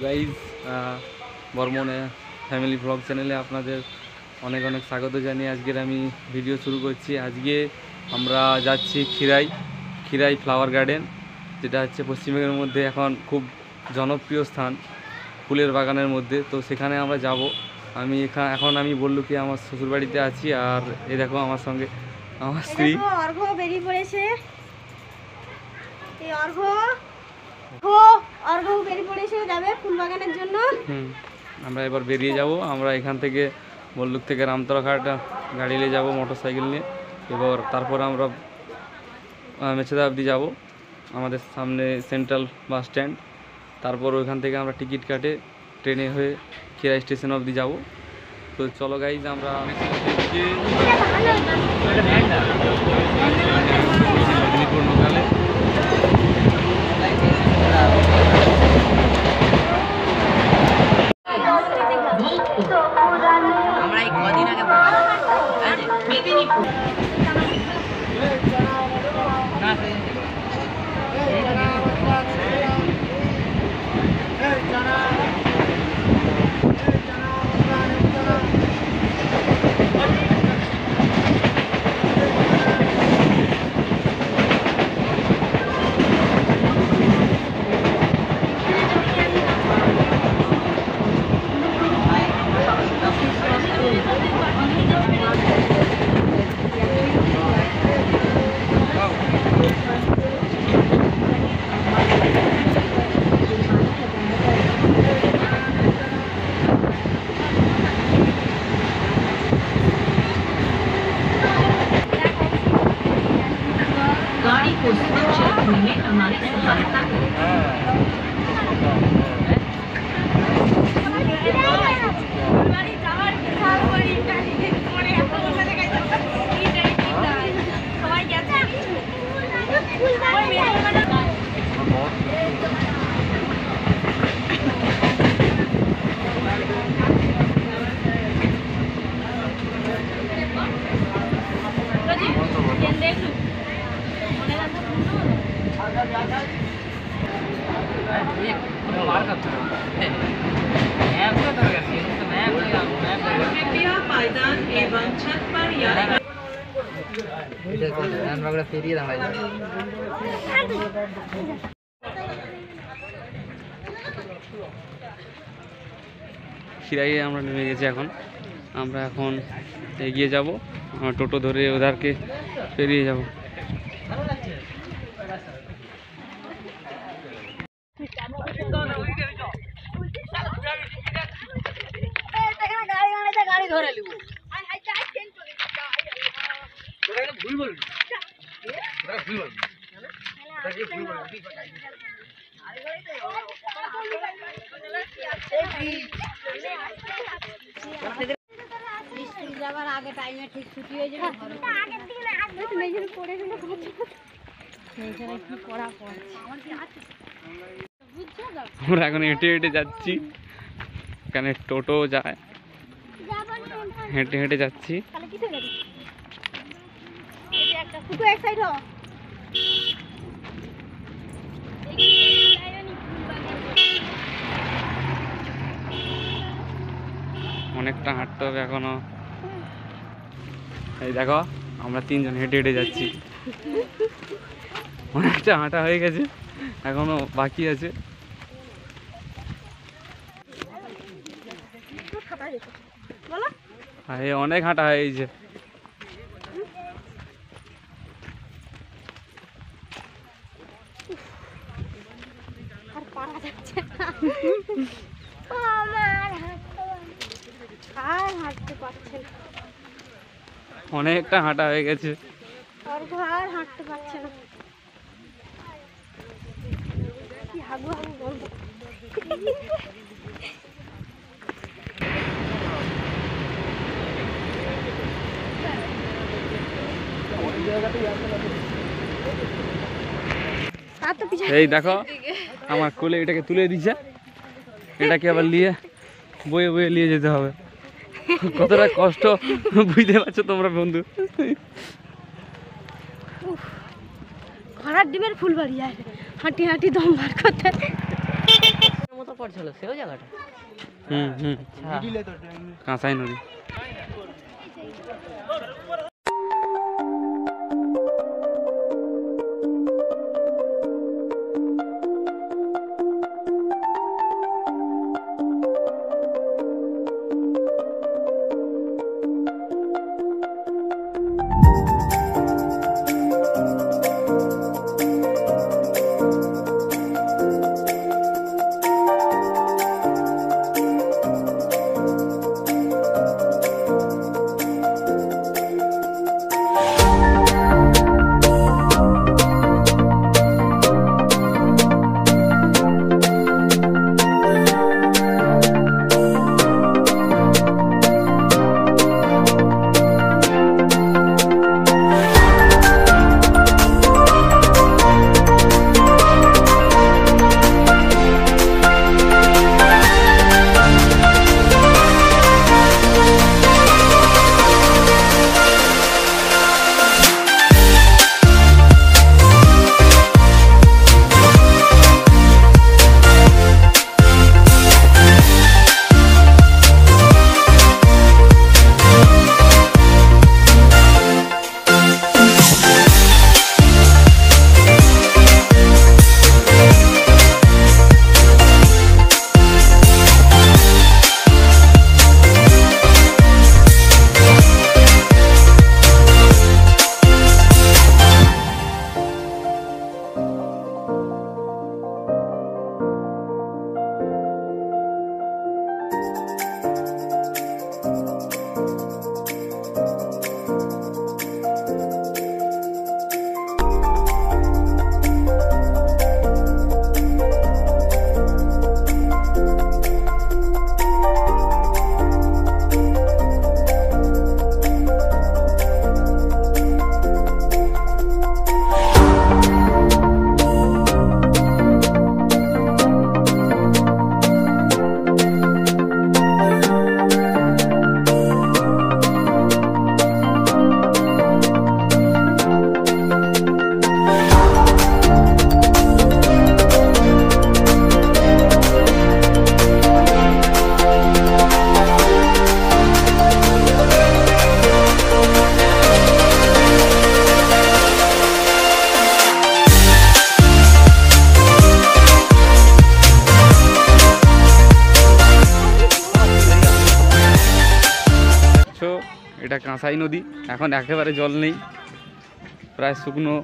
Guys বর্মনে family blog চ্যানেলে আপনাদের অনেক অনেক স্বাগত জানিয়ে আজকের আমি ভিডিও শুরু করছি। আজকে আমরা যাচ্ছি খিরাই খিরাই ফ্লাওয়ার গার্ডেন যেটা হচ্ছে পশ্চিমবঙ্গের মধ্যে এখন খুব জনপ্রিয় স্থান ফুলের বাগানের মধ্যে। তো সেখানে আমরা যাব। আমি এখানে এখন আমি বললু কি আমার শ্বশুরবাড়িতে আছি আর এ দেখো আমার সঙ্গে আমার স্ত্রী। অর্ঘ বেরিয়ে পড়েছে। এই অর্ঘ ও বেরিয়ে পড়েছে যাবে ফুল বাগানের জন্য। হুম আমরা এবার বেরিয়ে যাব। আমরা এখান থেকে বল্লুক থেকে রামতলাঘাট গাড়ি নিয়ে যাব মোটর সাইকেল নিয়ে। এবার তারপর আমরা মেছেদা অবধি যাব। আমাদের সামনে সেন্ট্রাল বাস স্ট্যান্ড। তারপর ওইখান থেকে আমরা টিকিট কাটে ট্রেনে হয়ে খিরাই স্টেশন অবধি যাব। তো চলো গাইজ আমরা মেদিনীপুর লোকালে 네. খিরাইয়ে আমরা নেমে গেছি এখন। আমরা এখন এগিয়ে যাব। টোটো ধরে ওধারকে পেরিয়ে যাব। যাবার আগে টাইমে ঠিক ছুটি হয়ে যাবে আমরা এখন হেঁটে হেঁটে যাচ্ছি। এখানে টোটো যায়। হেঁটে হেঁটে যাচ্ছি। একটা অনেকটা হাঁটতে হবে এখনও। এই দেখো, আমরা তিনজন হেঁটে হেঁটে যাচ্ছি। অনেকটা হাঁটা হয়ে গেছে, এখনও বাকি আছে। অনেক হাঁটা হয়ে গেছে আর পারা যাচ্ছে না। আর হাঁটতে পারছে না। অনেকটা হাঁটা হয়ে গেছে। আর হাঁটতে পারছে না। কি হাগু হাগু এই দেখো আমার কোলে এটাকে তুলে দিচ্ছে এটাকে আবার নিয়ে বয়ে বয়ে নিয়ে যেতে হবে। কতটা কষ্ট বুঝতে পারছ তোমরা বন্ধু? খরার ডিমের ফুল বাড়ি যায় হাঁটি হাঁটি দম বার করতে। মতো পড়ছিল সেও জায়গাটা। হুম হুম। আচ্ছা। কাঁসাই নদী দেখছ, এটা কাঁসাই নদী। এখন একেবারে জল নেই, প্রায় শুকনো।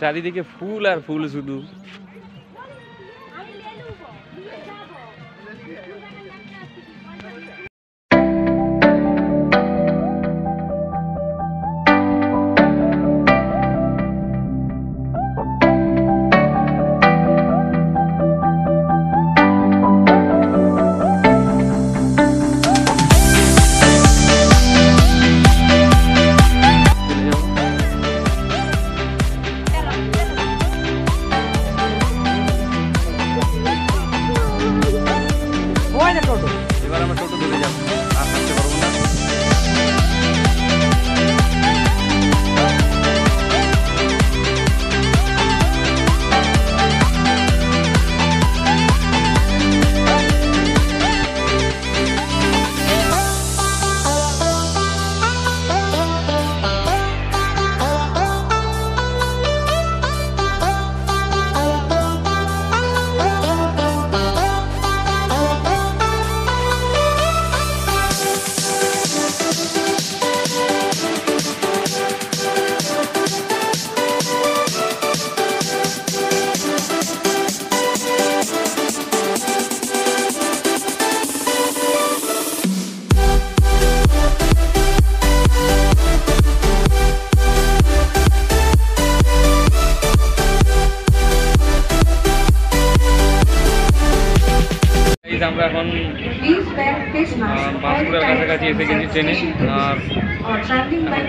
চারিদিকে ফুল আর ফুল শুধু। পাঁশকুড়ার কাছাকাছি এসে গেছি ট্রেনে। আর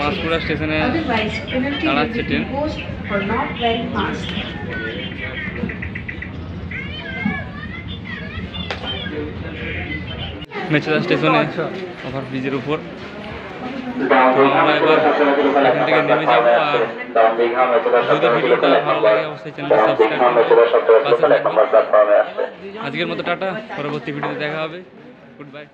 পাঁশকুড়া স্টেশনে দাঁড়াচ্ছে ট্রেন। মেচেদা স্টেশনে ওভার ব্রিজের উপর। আমরা এবার এখান থেকে নেমে যাব আর যদি ভিডিওটা ভালো লাগে অবশ্যই চ্যানেলটা সাবস্ক্রাইব করবেন পাশে থাকবেন। আজকের মতো টাটা পরবর্তী ভিডিওতে দেখা হবে। Good bye